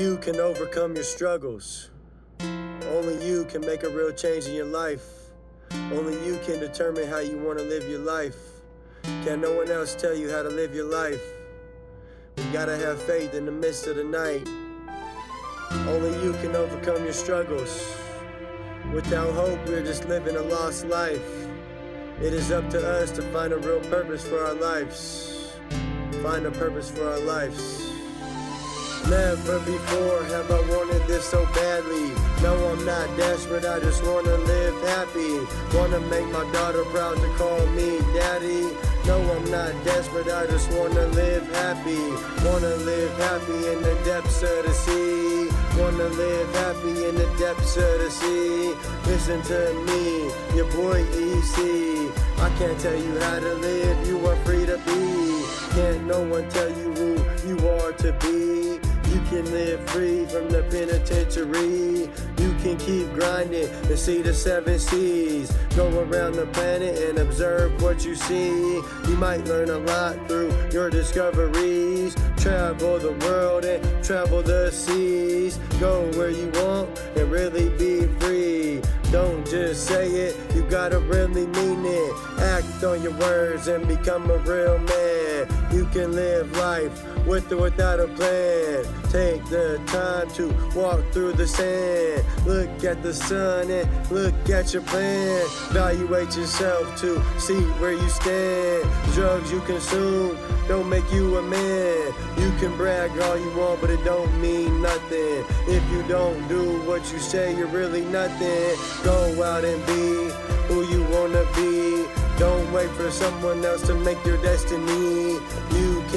you can overcome your struggles. Only you can make a real change in your life. Only you can determine how you want to live your life. Can no one else tell you how to live your life? We gotta have faith in the midst of the night. Only you can overcome your struggles. Without hope, we're just living a lost life. It is up to us to find a real purpose for our lives. Find a purpose for our lives. Never before have I wanted this so badly. No, I'm not desperate, I just wanna live happy. Wanna make my daughter proud to call me daddy. No, I'm not desperate, I just wanna live happy. Wanna live happy in the depths of the sea. Wanna live happy in the depths of the sea. Listen to me, your boy EC. I can't tell you how to live, you are free to be. Can't no one tell you who you are to be. You can live free from the penitentiary. You can keep grinding and see the seven seas. Go around the planet and observe what you see. You might learn a lot through your discoveries. Travel the world and travel the seas. Go where you want and really be free. Don't just say it, you gotta really mean it. Act on your words and become a real man. You can live life with or without a plan. Take the time to walk through the sand. Look at the sun and look at your plan. Evaluate yourself to see where you stand. Drugs you consume don't make you a man. You can brag all you want, but it don't mean nothing. If you don't do what you say, you're really nothing. Go out and be who you wanna be. Don't wait for someone else to make your destiny.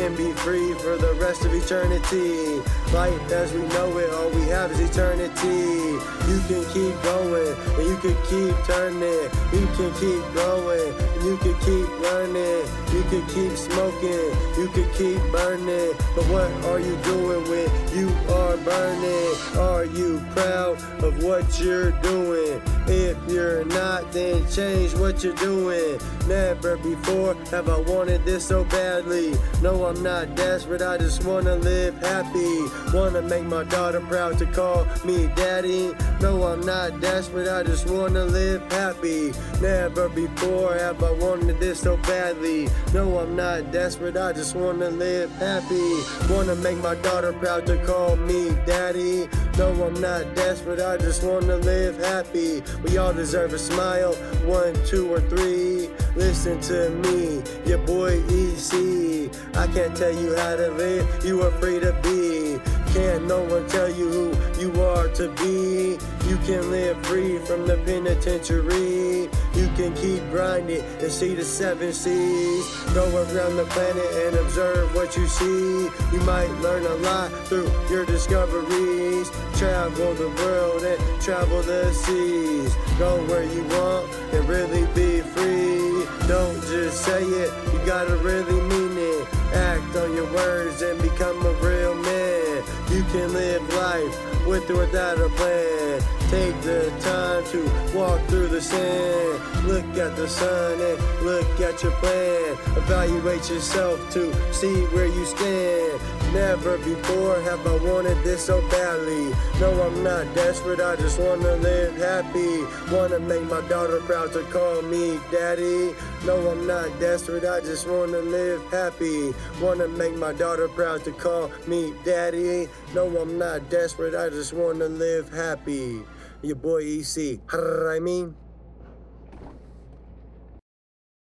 Can be free for the rest of eternity. Life as we know it, all we have is eternity. You can keep going, and you can keep turning. You can keep growing, and you can keep learning. You can keep smoking, you can keep burning. But what are you doing when you are burning? Are you proud of what you're doing? If you're not, then change what you're doing. Never before have I wanted this so badly. No, I'm not desperate, I just wanna live happy. Wanna make my daughter proud to call me daddy. No, I'm not desperate, I just wanna live happy. Never before have I wanted this so badly. No, I'm not desperate, I just wanna live happy. Wanna make my daughter proud to call me daddy. No, I'm not desperate, I just wanna live happy. We all deserve a smile, one, two, or three. Listen to me, your boy EC. I can't tell you how to live, you are free to be. Can't no one tell you who you are to be. You can live free from the penitentiary. You can keep grinding and see the seven seas. Go around the planet and observe what you see. You might learn a lot through your discoveries. Travel the world and travel the seas. Go where you want and really be free. Don't just say it, you gotta really mean it. Act on your words and become. You can live life with or without a plan. Take the time to walk through the sand. Look at the sun and look at your plan. Evaluate yourself to see where you stand. Never before have I wanted this so badly. No, I'm not desperate, I just wanna live happy. Wanna make my daughter proud to call me daddy. No, I'm not desperate, I just wanna live happy. Wanna make my daughter proud to call me daddy. No, I'm not desperate, I just wanna live happy. Your boy EC. I mean?